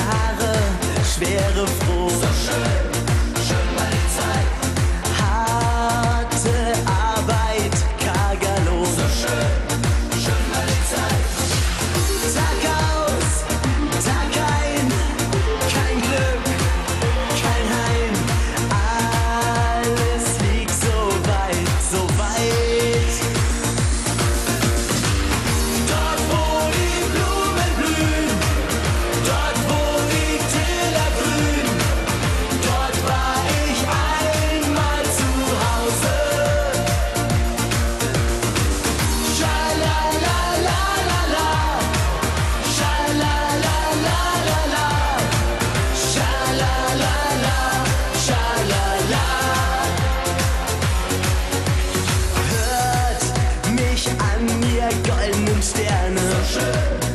Jahre schwere Freude. Sterne. So schön.